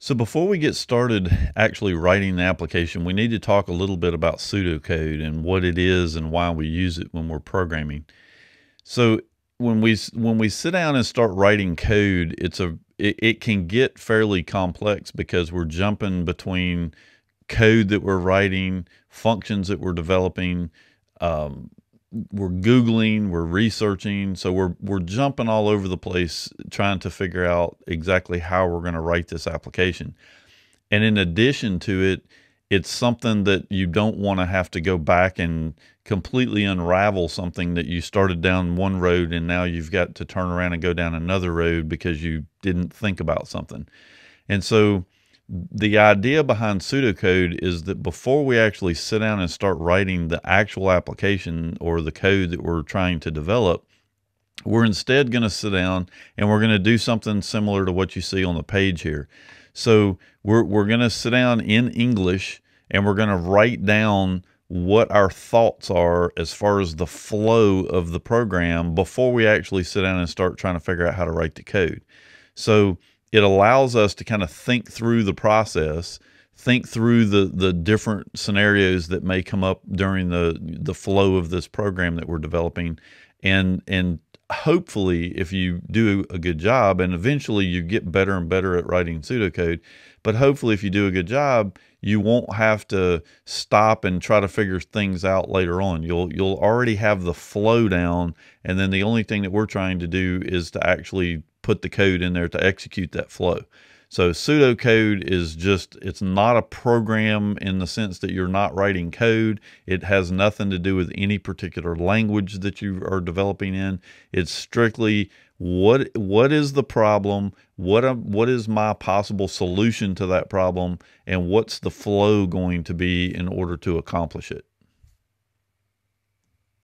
So before we get started actually writing the application, we need to talk a little bit about pseudocode and what it is and why we use it when we're programming. So when we when we sit down and start writing code, it's a it, it can get fairly complex because we're jumping between code that we're writing, functions that we're developing, um, we're googling we're researching so we're we're jumping all over the place trying to figure out exactly how we're going to write this application. And in addition to it it's something that you don't want to have to go back and completely unravel something that you started down one road and now you've got to turn around and go down another road because you didn't think about something. And so the idea behind pseudocode is that before we actually sit down and start writing the actual application or the code that we're trying to develop, we're instead going to sit down and we're going to do something similar to what you see on the page here. So we're, we're going to sit down in English and we're going to write down what our thoughts are as far as the flow of the program before we actually sit down and start trying to figure out how to write the code. So it allows us to kind of think through the process think through the the different scenarios that may come up during the the flow of this program that we're developing. And and hopefully if you do a good job and eventually you get better and better at writing pseudocode but hopefully if you do a good job you won't have to stop and try to figure things out later on. You'll you'll already have the flow down and then the only thing that we're trying to do is to actually put the code in there to execute that flow. So pseudocode is just, it's not a program in the sense that you're not writing code. It has nothing to do with any particular language that you are developing in. It's strictly what what is the problem? What what is my possible solution to that problem? And what's the flow going to be in order to accomplish it?